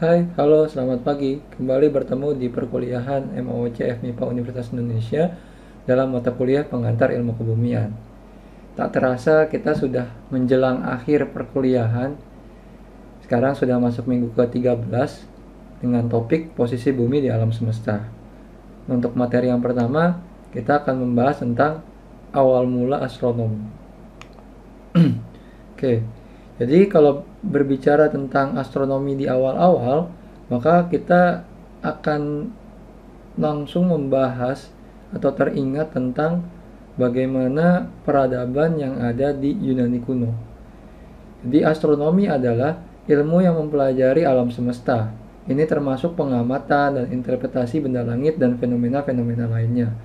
Hai, halo, selamat pagi. Kembali bertemu di perkuliahan MOC FMIPA Universitas Indonesia dalam mata kuliah pengantar ilmu kebumian. Tak terasa kita sudah menjelang akhir perkuliahan. Sekarang sudah masuk minggu ke-13 dengan topik posisi bumi di alam semesta. Untuk materi yang pertama, kita akan membahas tentang awal mula astronomi. Oke, jadi kalau berbicara tentang astronomi di awal-awal, maka kita akan langsung membahas atau teringat tentang bagaimana peradaban yang ada di Yunani kuno. Jadi astronomi adalah ilmu yang mempelajari alam semesta. Ini termasuk pengamatan dan interpretasi benda langit dan fenomena-fenomena lainnya.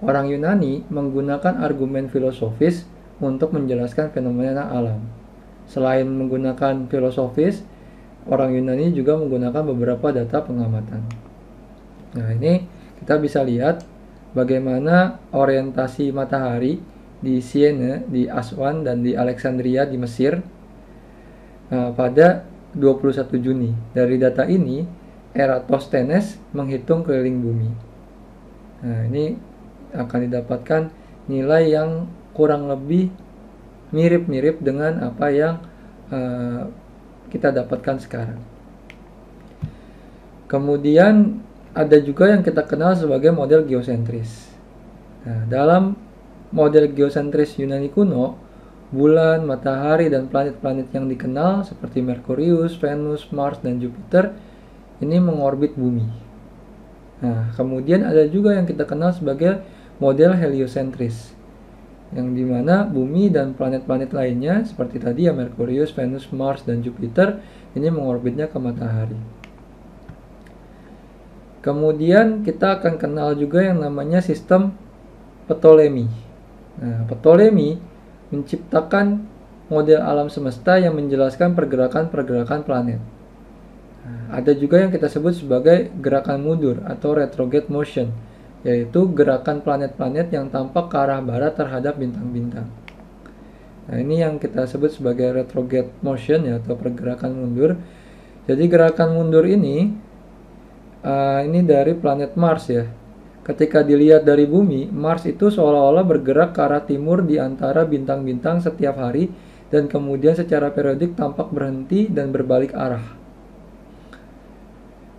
Orang Yunani menggunakan argumen filosofis untuk menjelaskan fenomena alam. Selain menggunakan filosofis, orang Yunani juga menggunakan beberapa data pengamatan. Nah, ini kita bisa lihat bagaimana orientasi matahari di Siena, di Aswan, dan di Alexandria di Mesir nah, pada 21 Juni. Dari data ini, Eratosthenes menghitung keliling bumi. Nah, ini akan didapatkan nilai yang kurang lebih mirip-mirip dengan apa yang uh, kita dapatkan sekarang. Kemudian ada juga yang kita kenal sebagai model geosentris. Nah, dalam model geosentris Yunani kuno, bulan, matahari, dan planet-planet yang dikenal seperti Merkurius, Venus, Mars, dan Jupiter ini mengorbit bumi. Nah, kemudian ada juga yang kita kenal sebagai model heliosentris yang di mana bumi dan planet-planet lainnya seperti tadi ya Merkurius, Venus, Mars, dan Jupiter ini mengorbitnya ke matahari. Kemudian kita akan kenal juga yang namanya sistem Ptolemy. Nah, Ptolemy menciptakan model alam semesta yang menjelaskan pergerakan-pergerakan planet. Nah, ada juga yang kita sebut sebagai gerakan mundur atau retrograde motion yaitu gerakan planet-planet yang tampak ke arah barat terhadap bintang-bintang. Nah, ini yang kita sebut sebagai retrograde motion ya atau pergerakan mundur. Jadi gerakan mundur ini uh, ini dari planet Mars ya. Ketika dilihat dari bumi, Mars itu seolah-olah bergerak ke arah timur di antara bintang-bintang setiap hari dan kemudian secara periodik tampak berhenti dan berbalik arah.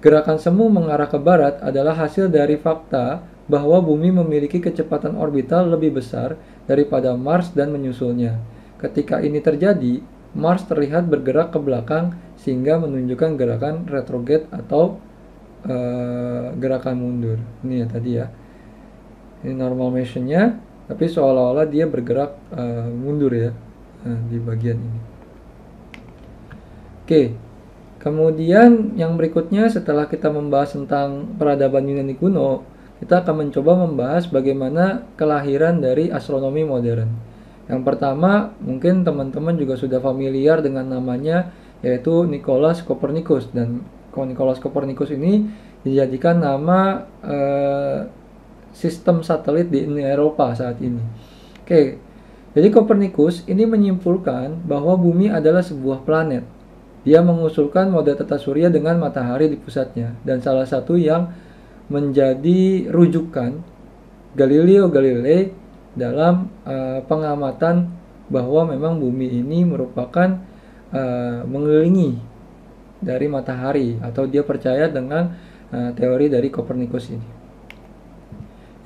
Gerakan semu mengarah ke barat adalah hasil dari fakta bahwa bumi memiliki kecepatan orbital lebih besar daripada Mars dan menyusulnya. Ketika ini terjadi, Mars terlihat bergerak ke belakang sehingga menunjukkan gerakan retrograde atau uh, gerakan mundur. Ini ya tadi ya. Ini normal motionnya, tapi seolah-olah dia bergerak uh, mundur ya uh, di bagian ini. Oke, kemudian yang berikutnya setelah kita membahas tentang peradaban Yunani kuno, kita akan mencoba membahas bagaimana kelahiran dari astronomi modern. Yang pertama, mungkin teman-teman juga sudah familiar dengan namanya yaitu Nicolaus Copernicus dan Nicolaus Copernicus ini dijadikan nama eh, sistem satelit di Eropa saat ini. Oke, jadi Copernicus ini menyimpulkan bahwa bumi adalah sebuah planet. Dia mengusulkan model tata surya dengan matahari di pusatnya dan salah satu yang menjadi rujukan Galileo Galilei dalam uh, pengamatan bahwa memang bumi ini merupakan uh, mengelilingi dari matahari atau dia percaya dengan uh, teori dari Copernicus ini.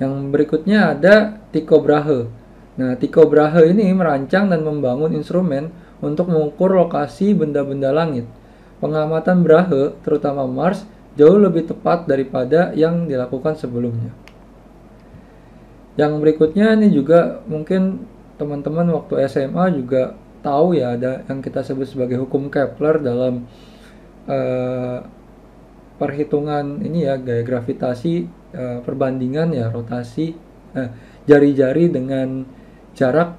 Yang berikutnya ada Tycho Brahe. Nah, Tycho Brahe ini merancang dan membangun instrumen untuk mengukur lokasi benda-benda langit. Pengamatan Brahe, terutama Mars, jauh lebih tepat daripada yang dilakukan sebelumnya. Yang berikutnya ini juga mungkin teman-teman waktu SMA juga tahu ya ada yang kita sebut sebagai hukum Kepler dalam uh, perhitungan ini ya gaya gravitasi uh, perbandingan ya rotasi eh, jari-jari dengan jarak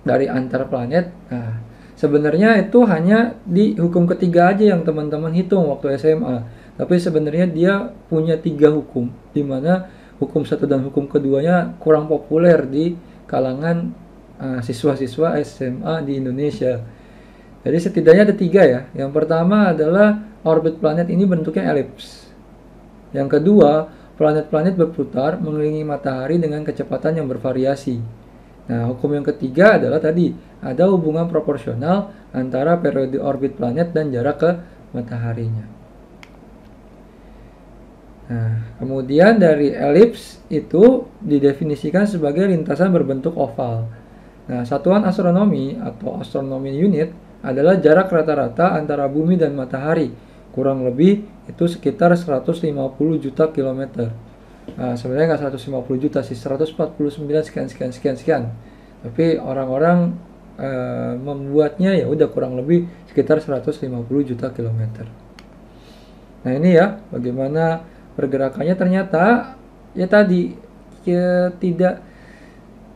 dari antar planet. Nah, sebenarnya itu hanya di hukum ketiga aja yang teman-teman hitung waktu SMA tapi sebenarnya dia punya tiga hukum di mana hukum satu dan hukum keduanya kurang populer di kalangan uh, siswa-siswa SMA di Indonesia jadi setidaknya ada tiga ya yang pertama adalah orbit planet ini bentuknya elips. Yang kedua, planet-planet berputar mengelilingi matahari dengan kecepatan yang bervariasi. Nah, hukum yang ketiga adalah tadi ada hubungan proporsional antara periode orbit planet dan jarak ke mataharinya. Nah, kemudian dari elips itu didefinisikan sebagai lintasan berbentuk oval. Nah, satuan astronomi atau astronomi unit adalah jarak rata-rata antara bumi dan matahari. Kurang lebih itu sekitar 150 juta kilometer. Nah, sebenarnya nggak 150 juta sih, 149 sekian sekian sekian sekian. Tapi orang-orang e, membuatnya ya udah kurang lebih sekitar 150 juta kilometer. Nah ini ya bagaimana pergerakannya ternyata ya tadi ya, tidak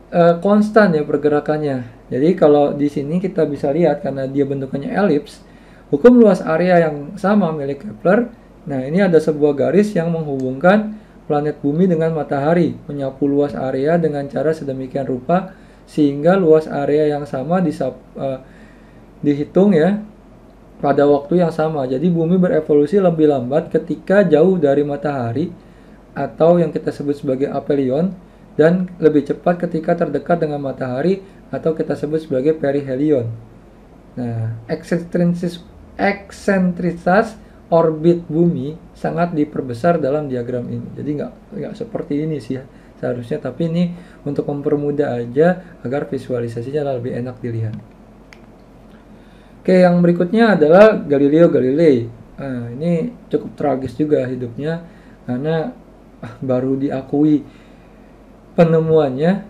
e, konstan ya pergerakannya. Jadi kalau di sini kita bisa lihat karena dia bentukannya elips, hukum luas area yang sama milik Kepler. Nah ini ada sebuah garis yang menghubungkan planet bumi dengan matahari, menyapu luas area dengan cara sedemikian rupa sehingga luas area yang sama disap, uh, dihitung ya pada waktu yang sama. Jadi bumi berevolusi lebih lambat ketika jauh dari matahari atau yang kita sebut sebagai aphelion dan lebih cepat ketika terdekat dengan matahari atau kita sebut sebagai perihelion. Nah, eksentrisis eksentritas orbit bumi sangat diperbesar dalam diagram ini. Jadi nggak nggak seperti ini sih ya seharusnya tapi ini untuk mempermudah aja agar visualisasinya lebih enak dilihat oke yang berikutnya adalah Galileo Galilei nah, ini cukup tragis juga hidupnya karena baru diakui penemuannya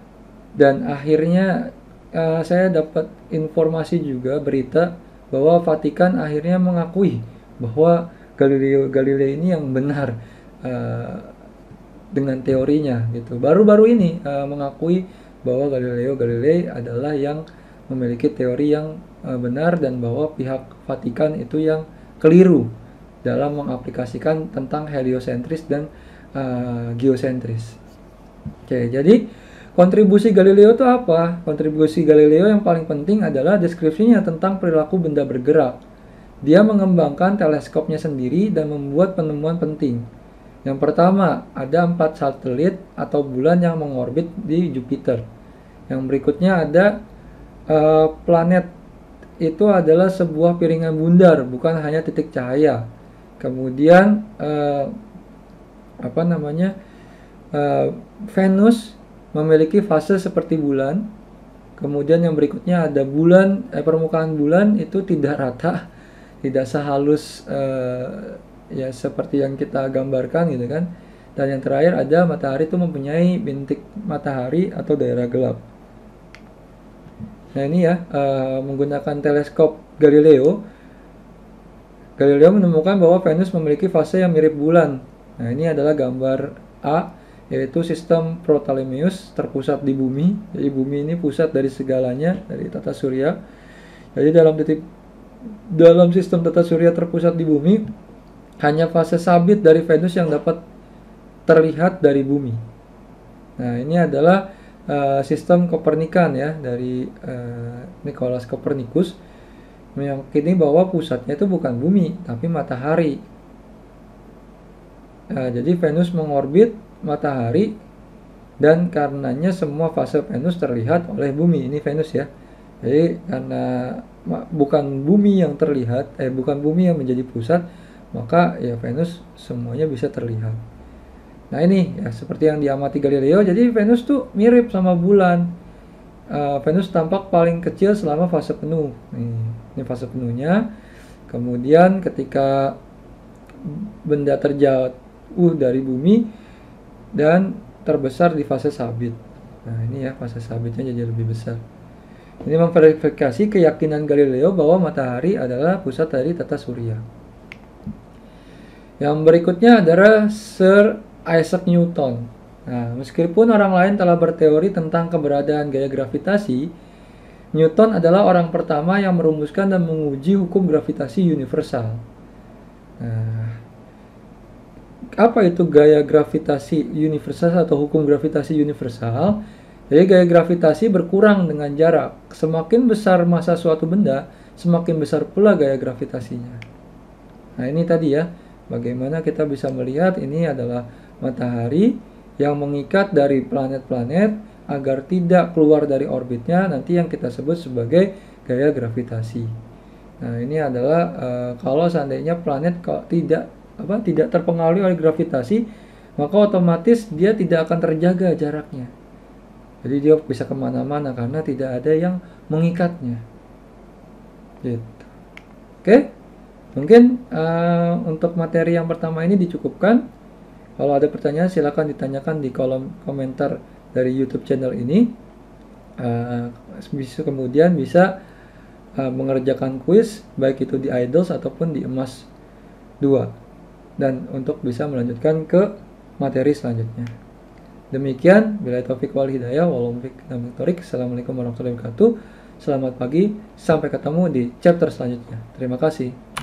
dan akhirnya uh, saya dapat informasi juga berita bahwa Vatikan akhirnya mengakui bahwa Galileo Galilei ini yang benar uh, dengan teorinya gitu. Baru-baru ini uh, mengakui bahwa Galileo Galilei adalah yang memiliki teori yang uh, benar dan bahwa pihak Vatikan itu yang keliru dalam mengaplikasikan tentang heliosentris dan uh, geosentris. Oke, jadi kontribusi Galileo itu apa? Kontribusi Galileo yang paling penting adalah deskripsinya tentang perilaku benda bergerak. Dia mengembangkan teleskopnya sendiri dan membuat penemuan penting yang pertama, ada empat satelit atau bulan yang mengorbit di Jupiter. Yang berikutnya ada uh, planet itu adalah sebuah piringan bundar, bukan hanya titik cahaya. Kemudian uh, apa namanya? Uh, Venus memiliki fase seperti bulan. Kemudian yang berikutnya ada bulan, eh, permukaan bulan itu tidak rata, tidak sehalus uh, ya seperti yang kita gambarkan gitu kan dan yang terakhir ada matahari itu mempunyai bintik matahari atau daerah gelap nah ini ya uh, menggunakan teleskop Galileo. Galileo menemukan bahwa Venus memiliki fase yang mirip bulan. Nah ini adalah gambar A yaitu sistem Ptolemeus terpusat di bumi. Jadi bumi ini pusat dari segalanya dari tata surya. Jadi dalam titik dalam sistem tata surya terpusat di bumi hanya fase sabit dari Venus yang dapat terlihat dari bumi. Nah, ini adalah uh, sistem Kopernikan ya dari uh, Nicolaus Copernicus meyakini bahwa pusatnya itu bukan bumi tapi matahari. Nah, jadi Venus mengorbit matahari dan karenanya semua fase Venus terlihat oleh bumi. Ini Venus ya. Jadi karena bukan bumi yang terlihat, eh bukan bumi yang menjadi pusat, maka ya Venus semuanya bisa terlihat. Nah ini ya seperti yang diamati Galileo, jadi Venus tuh mirip sama bulan. Uh, Venus tampak paling kecil selama fase penuh. Nih, ini fase penuhnya. Kemudian ketika benda terjauh dari bumi dan terbesar di fase sabit. Nah ini ya fase sabitnya jadi lebih besar. Ini memverifikasi keyakinan Galileo bahwa matahari adalah pusat dari tata surya. Yang berikutnya adalah Sir Isaac Newton. Nah, meskipun orang lain telah berteori tentang keberadaan gaya gravitasi, Newton adalah orang pertama yang merumuskan dan menguji hukum gravitasi universal. Nah, apa itu gaya gravitasi universal atau hukum gravitasi universal? Jadi gaya gravitasi berkurang dengan jarak. Semakin besar massa suatu benda, semakin besar pula gaya gravitasinya. Nah, ini tadi ya, bagaimana kita bisa melihat ini adalah matahari yang mengikat dari planet-planet agar tidak keluar dari orbitnya nanti yang kita sebut sebagai gaya gravitasi. Nah, ini adalah uh, kalau seandainya planet kok tidak apa tidak terpengaruhi oleh gravitasi, maka otomatis dia tidak akan terjaga jaraknya. Jadi dia bisa ke mana-mana karena tidak ada yang mengikatnya. Gitu. Oke, mungkin uh, untuk materi yang pertama ini dicukupkan. Kalau ada pertanyaan silahkan ditanyakan di kolom komentar dari YouTube channel ini. Uh, bisa kemudian bisa uh, mengerjakan kuis baik itu di Idols ataupun di Emas 2 dan untuk bisa melanjutkan ke materi selanjutnya. Demikian, bila taufik wal hidayah, walau Assalamualaikum warahmatullahi wabarakatuh. Selamat pagi, sampai ketemu di chapter selanjutnya. Terima kasih.